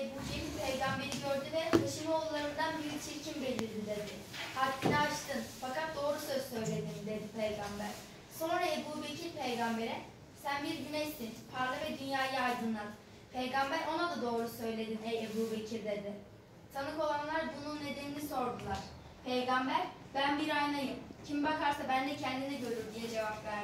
Ebu Cehil peygamberi gördü ve Haşimoğullarından biri çirkin belirdi dedi. Haddini aştın fakat doğru söz söyledin dedi peygamber. Sonra Ebu Bekir peygambere sen bir güneşsin parla ve dünyayı aydınlat. Peygamber ona da doğru söyledin ey Ebu Bekir dedi. Tanık olanlar bunun nedenini sordular. Peygamber ben bir aynayım. Kim bakarsa bende kendini görür diye cevap verdi.